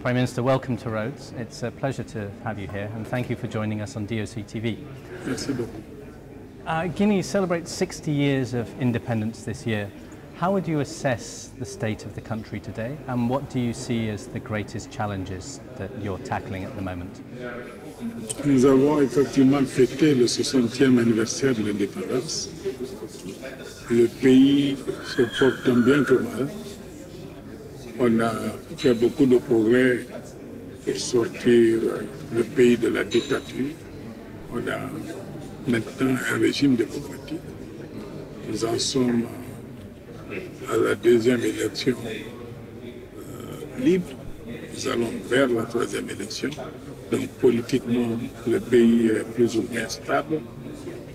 Prime Minister, welcome to Rhodes. It's a pleasure to have you here, and thank you for joining us on DOC TV. Merci beaucoup. Uh, Guinea celebrates 60 years of independence this year. How would you assess the state of the country today, and what do you see as the greatest challenges that you're tackling at the moment? Nous avons effectivement fêté le 60e anniversaire de l'indépendance. Le pays se porte tant bien que mal. On a fait beaucoup de progrès pour sortir le pays de la dictature. On a maintenant un régime démocratique. Nous en sommes à la deuxième élection euh, libre. Nous allons vers la troisième élection. Donc politiquement, le pays est plus ou moins stable.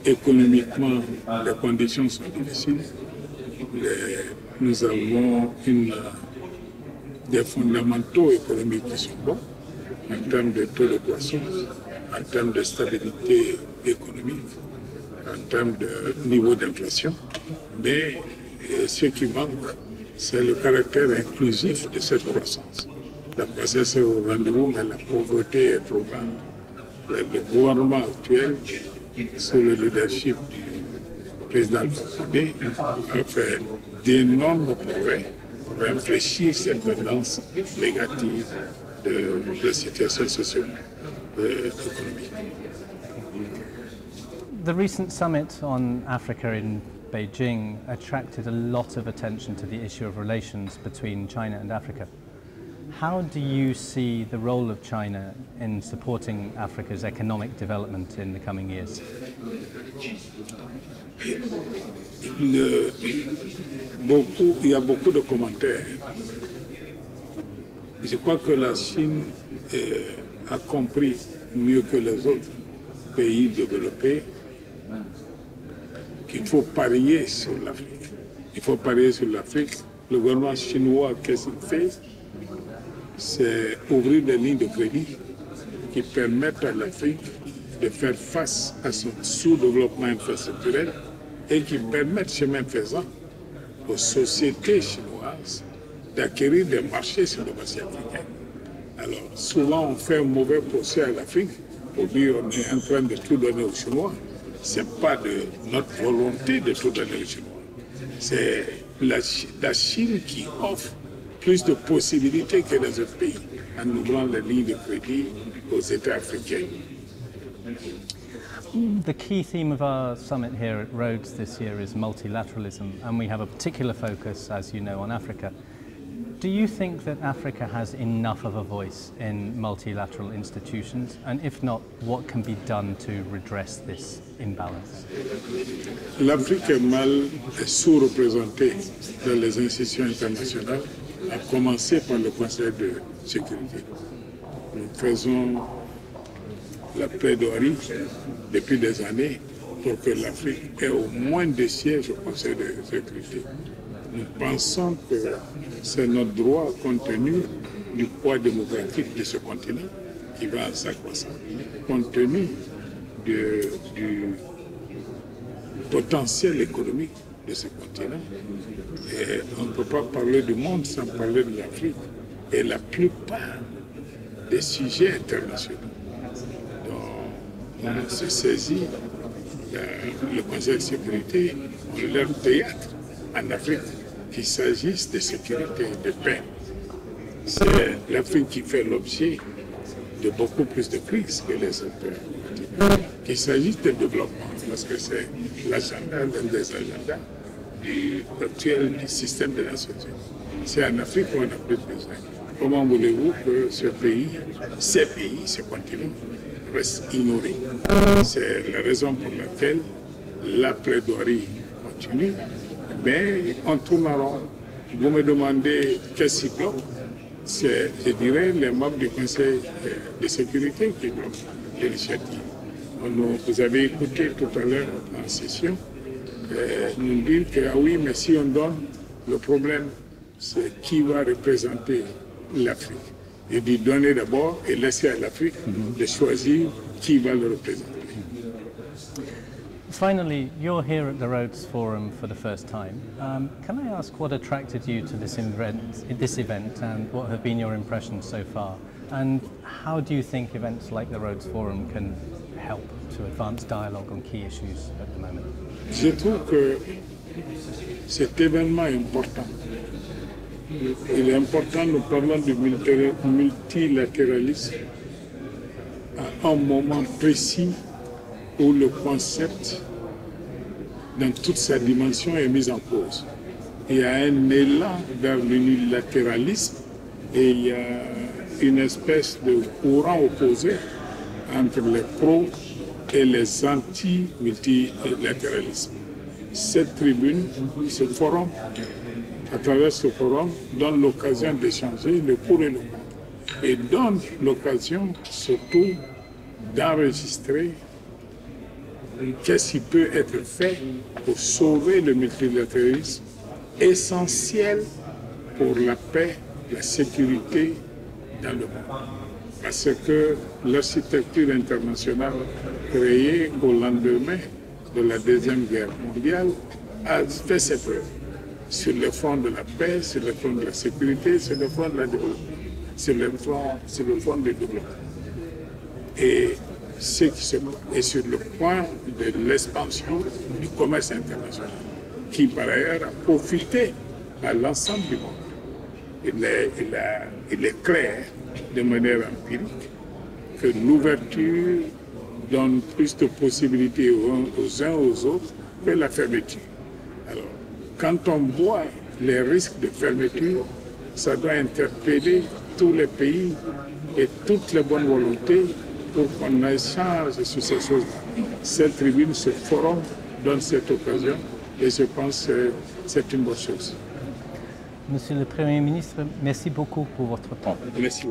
Économiquement, les conditions sont difficiles. Les- nous avons une, des fondamentaux économiques qui sont bons en termes de taux de croissance, en termes de stabilité économique, en termes de niveau d'inflation. Mais euh, ce qui manque, c'est le caractère inclusif de cette croissance. La croissance est au rendez-vous, mais la pauvreté est trop grande. Le, gouvernement actuel, sous le leadership du président Kagame, a fait d'énormes progrès pour infléchir cette négative de la situation socio-économique. Euh, the recent summit on Africa in Beijing attracted a lot of attention to the issue of relations between China and Africa. How do you see the role of China in supporting Africa's economic development in the coming years? Le- beaucoup, il y a beaucoup de commentaires. Je crois que la Chine euh, a compris mieux que les autres pays développés qu'il faut parier sur l'Afrique. Il faut parier sur l'Afrique. Le gouvernement chinois, qu'est-ce qu'il fait C'est ouvrir des lignes de crédit qui permettent à l'Afrique de faire face à son sous-développement infrastructurel et qui permettent, chemin faisant, aux sociétés chinoises d'acquérir des marchés sur le marché africain. Alors, souvent, on fait un mauvais procès à l'Afrique pour dire on est en train de tout donner aux Chinois. Ce n'est pas de notre volonté de tout donner aux Chinois. C'est la, Chi- la Chine qui offre plus de possibilités que les autres pays en ouvrant les lignes de crédit aux États africains. The key theme of our summit here at Rhodes this year is multilateralism, and we have a particular focus, as you know, on Africa. Do you think that Africa has enough of a voice in multilateral institutions? And if not, what can be done to redress this imbalance? L'Afrique est mal sous-représentée dans les institutions internationales, à commencer par le Conseil de sécurité. Nous faisons la plaidoirie depuis des années pour que l'Afrique ait au moins des sièges au Conseil de sécurité. Nous pensons que c'est notre droit compte tenu du poids démocratique de ce continent qui va s'accroissant, compte tenu du potentiel économique de ce continent. On ne peut pas parler du monde sans parler de l'Afrique. Et la plupart des sujets internationaux dont on se saisit, euh, le Conseil de sécurité, on leur théâtre en Afrique, qu'il s'agisse de sécurité de paix. C'est l'Afrique qui fait l'objet de beaucoup plus de crises que les autres. Qu'il s'agisse de développement, parce que c'est l'agenda, l'un des agendas du actuel du système de Nations Unies. C'est en Afrique qu'on a plus besoin. Comment voulez-vous que ce pays, ces pays, ce continent, restent ignorés? C'est la raison pour laquelle la plaidoirie continue, mais on tourne en rond. Vous me demandez qu'est-ce qui bloque c'est, je dirais, les membres du Conseil euh, de sécurité qui bloquent l'initiative. Vous avez écouté tout à l'heure en session nous dire que, ah oui, mais si on donne, le problème, c'est qui va représenter l'Afrique. Et donner d'abord et laisser à l'Afrique de choisir qui va le représenter. finally, you're here at the Rhodes Forum for the first time. Um, can I ask what attracted you to this event, this event and what have been your impressions so far? And how do you think events like the Rhodes Forum can help to advance dialogue on key issues at the moment? Je trouve que cet événement est important. Il est important, nous parlons du multilatéralisme à un moment précis où le concept, dans toute sa dimension, est mis en cause. Il y a un élan vers l'unilatéralisme et il y a une espèce de courant opposé entre les pros et les anti-multilatéralismes. Cette tribune, ce forum, à travers ce forum, donne l'occasion d'échanger le pour et le contre. Et donne l'occasion surtout d'enregistrer qu'est-ce qui peut être fait pour sauver le multilatéralisme, essentiel pour la paix, la sécurité dans le monde. Parce que l'architecture internationale créée au lendemain de la Deuxième Guerre mondiale a fait ses preuves sur le front de la paix, sur le front de la sécurité, sur le front de la développement, sur le front, du développement. Et ce qui se est sur le point de l'expansion du commerce international, qui par ailleurs a profité à l'ensemble du monde. Il est, clair de manière empirique que l'ouverture donne plus de possibilités aux uns aux autres que la fermeture. Alors, quand on voit les risques de fermeture, ça doit interpeller tous les pays et toutes les bonnes volontés pour qu'on échange sur ces choses-là. Cette tribune, ce forum donne cette occasion et je pense que c'est une bonne chose. Monsieur le Premier ministre, merci beaucoup pour votre temps. Merci.